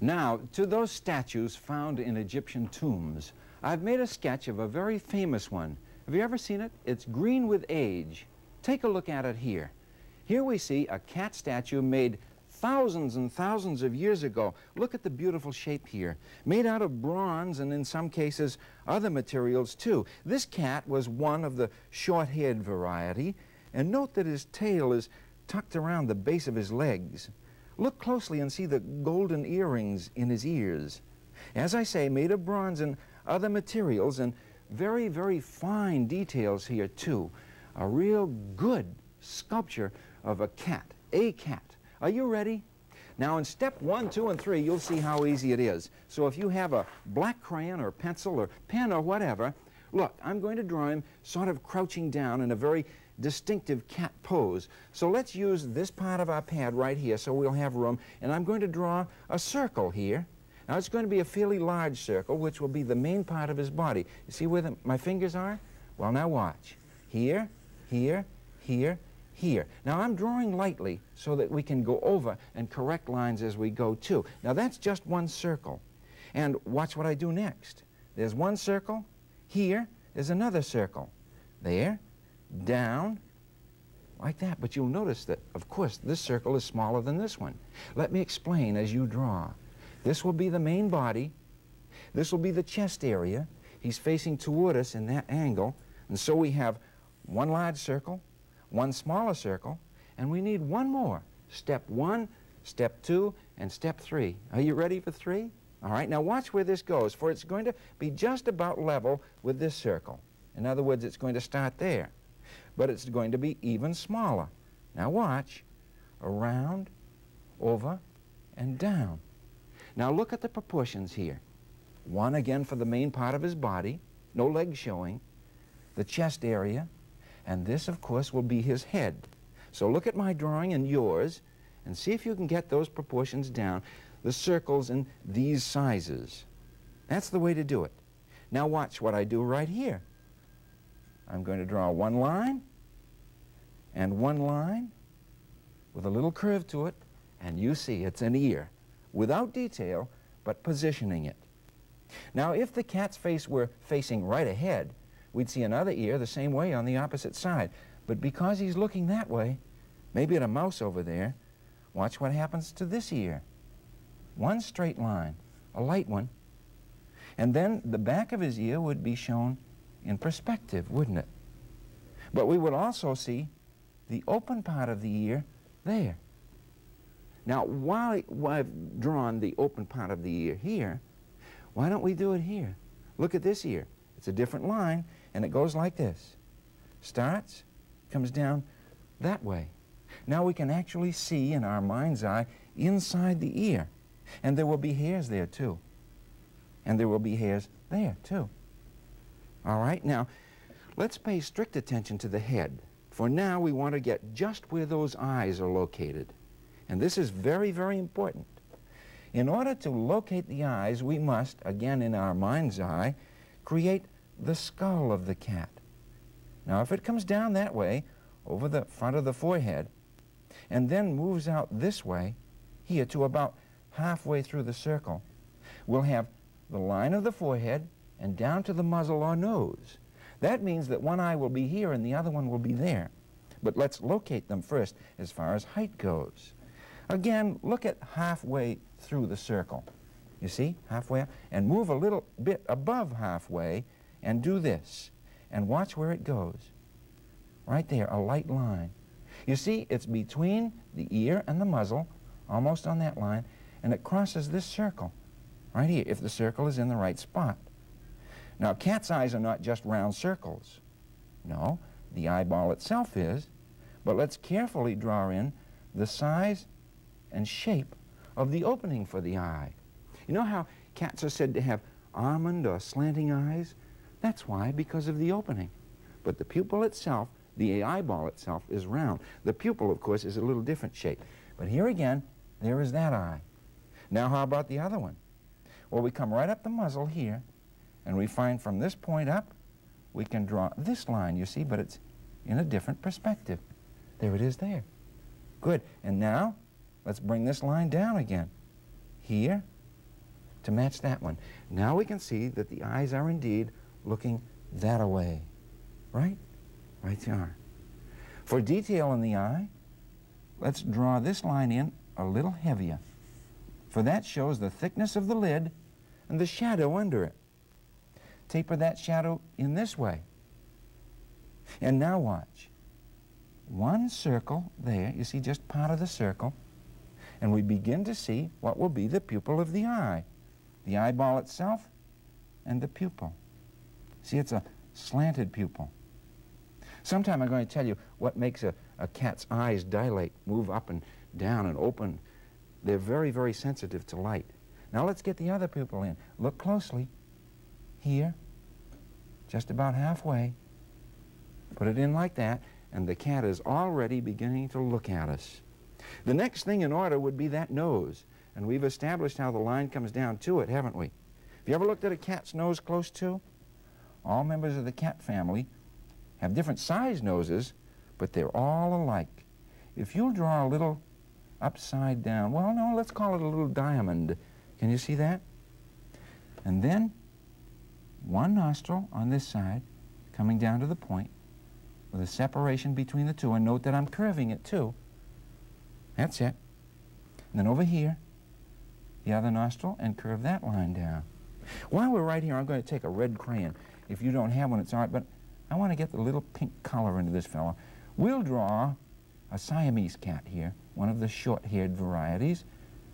Now, to those statues found in Egyptian tombs, I've made a sketch of a very famous one. Have you ever seen it? It's green with age. Take a look at it here. Here we see a cat statue made thousands and thousands of years ago. Look at the beautiful shape here. Made out of bronze and in some cases other materials too. This cat was one of the short-haired variety. And note that his tail is tucked around the base of his legs. Look closely and see the golden earrings in his ears. As I say, made of bronze and other materials and very, very fine details here too. A real good sculpture of a cat, a cat. Are you ready? Now in step one, two, and three, you'll see how easy it is. So if you have a black crayon or pencil or pen or whatever, look, I'm going to draw him sort of crouching down in a very distinctive cat pose. So let's use this part of our pad right here so we'll have room. And I'm going to draw a circle here. Now it's going to be a fairly large circle, which will be the main part of his body. You see where the, my fingers are? Well, now watch. Here, here, here, here. Now I'm drawing lightly so that we can go over and correct lines as we go too. Now that's just one circle. And watch what I do next. There's one circle. here, there's another circle. There, down, like that. But you'll notice that, of course, this circle is smaller than this one. Let me explain as you draw. This will be the main body. This will be the chest area. He's facing toward us in that angle. And so we have one large circle, one smaller circle, and we need one more. Step one, step two, and step three. Are you ready for three? All right, now watch where this goes, for it's going to be just about level with this circle. In other words, it's going to start there but it's going to be even smaller. Now watch. Around, over, and down. Now look at the proportions here. One again for the main part of his body, no legs showing, the chest area, and this, of course, will be his head. So look at my drawing and yours, and see if you can get those proportions down, the circles in these sizes. That's the way to do it. Now watch what I do right here. I'm going to draw one line and one line with a little curve to it, and you see it's an ear, without detail, but positioning it. Now, if the cat's face were facing right ahead, we'd see another ear the same way on the opposite side. But because he's looking that way, maybe at a mouse over there, watch what happens to this ear. One straight line, a light one, and then the back of his ear would be shown in perspective, wouldn't it? But we would also see the open part of the ear there. Now, while I've drawn the open part of the ear here, why don't we do it here? Look at this ear. It's a different line, and it goes like this. Starts, comes down that way. Now we can actually see in our mind's eye inside the ear. And there will be hairs there, too. And there will be hairs there, too. All right, now let's pay strict attention to the head. For now, we want to get just where those eyes are located. And this is very, very important. In order to locate the eyes, we must, again in our mind's eye, create the skull of the cat. Now, if it comes down that way, over the front of the forehead, and then moves out this way, here to about halfway through the circle, we'll have the line of the forehead and down to the muzzle or nose. That means that one eye will be here and the other one will be there. But let's locate them first as far as height goes. Again, look at halfway through the circle. You see, halfway, up, and move a little bit above halfway and do this. And watch where it goes. Right there, a light line. You see, it's between the ear and the muzzle, almost on that line, and it crosses this circle, right here, if the circle is in the right spot. Now, cat's eyes are not just round circles. No, the eyeball itself is, but let's carefully draw in the size and shape of the opening for the eye. You know how cats are said to have almond or slanting eyes? That's why, because of the opening. But the pupil itself, the eyeball itself, is round. The pupil, of course, is a little different shape. But here again, there is that eye. Now how about the other one? Well, we come right up the muzzle here, and we find from this point up, we can draw this line, you see, but it's in a different perspective. There it is there. Good. And now, let's bring this line down again. Here, to match that one. Now we can see that the eyes are indeed looking that away. Right? Right they are. For detail in the eye, let's draw this line in a little heavier. For that shows the thickness of the lid and the shadow under it. Taper that shadow in this way. And now watch. One circle there, you see just part of the circle, and we begin to see what will be the pupil of the eye. The eyeball itself and the pupil. See, it's a slanted pupil. Sometime I'm going to tell you what makes a, a cat's eyes dilate, move up and down and open. They're very, very sensitive to light. Now let's get the other pupil in. Look closely. Here, just about halfway. Put it in like that, and the cat is already beginning to look at us. The next thing in order would be that nose, and we've established how the line comes down to it, haven't we? Have you ever looked at a cat's nose close to? All members of the cat family have different size noses, but they're all alike. If you'll draw a little upside down, well, no, let's call it a little diamond. Can you see that? And then one nostril on this side coming down to the point with a separation between the two. And note that I'm curving it too. That's it. And then over here, the other nostril and curve that line down. While we're right here, I'm going to take a red crayon. If you don't have one, it's all right, but I want to get the little pink color into this fellow. We'll draw a Siamese cat here, one of the short-haired varieties.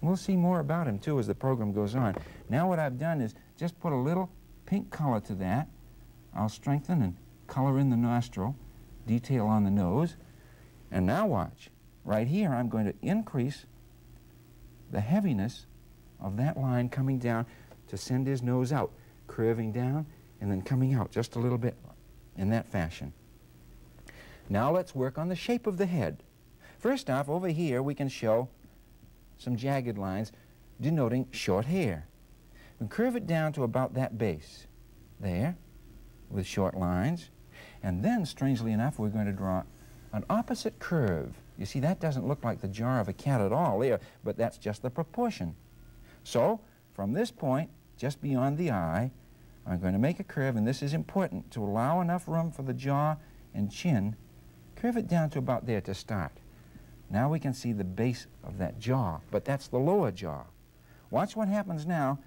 We'll see more about him, too, as the program goes on. Now what I've done is just put a little pink color to that. I'll strengthen and color in the nostril, detail on the nose. And now watch. Right here, I'm going to increase the heaviness of that line coming down to send his nose out, curving down and then coming out just a little bit in that fashion. Now let's work on the shape of the head. First off, over here we can show some jagged lines denoting short hair. And curve it down to about that base. There, with short lines. And then, strangely enough, we're going to draw an opposite curve. You see, that doesn't look like the jaw of a cat at all there, but that's just the proportion. So, from this point, just beyond the eye, I'm going to make a curve, and this is important, to allow enough room for the jaw and chin. Curve it down to about there to start. Now we can see the base of that jaw, but that's the lower jaw. Watch what happens now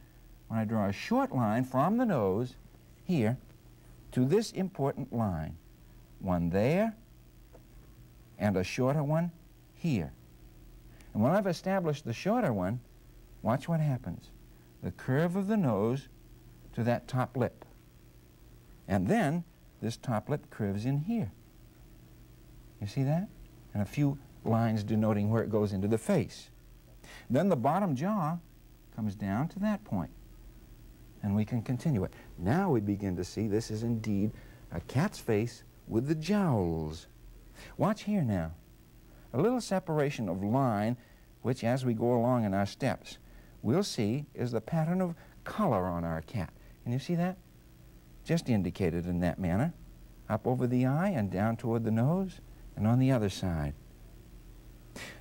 when I draw a short line from the nose here to this important line. One there and a shorter one here. And when I've established the shorter one, watch what happens. The curve of the nose to that top lip. And then this top lip curves in here. You see that? And a few lines denoting where it goes into the face. Then the bottom jaw comes down to that point. And we can continue it. Now we begin to see this is indeed a cat's face with the jowls. Watch here now. A little separation of line, which as we go along in our steps, we'll see is the pattern of color on our cat. Can you see that? Just indicated in that manner. Up over the eye and down toward the nose and on the other side.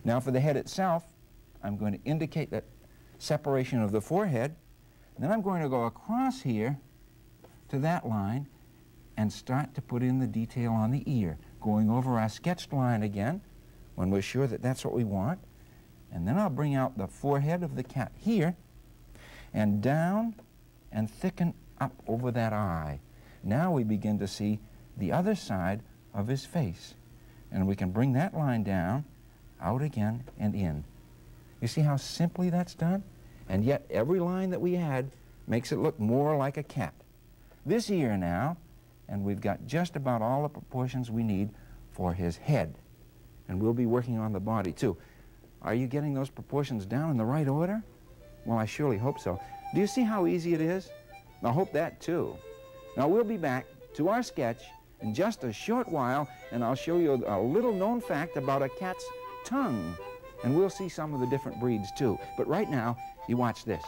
Now for the head itself, I'm going to indicate that separation of the forehead. Then I'm going to go across here to that line and start to put in the detail on the ear, going over our sketched line again when we're sure that that's what we want. And then I'll bring out the forehead of the cat here and down and thicken up over that eye. Now we begin to see the other side of his face. And we can bring that line down, out again, and in. You see how simply that's done? And yet every line that we had makes it look more like a cat. This ear now, and we've got just about all the proportions we need for his head. And we'll be working on the body too. Are you getting those proportions down in the right order? Well, I surely hope so. Do you see how easy it is? I hope that too. Now we'll be back to our sketch in just a short while and I'll show you a little known fact about a cat's tongue. And we'll see some of the different breeds too. But right now, you watch this.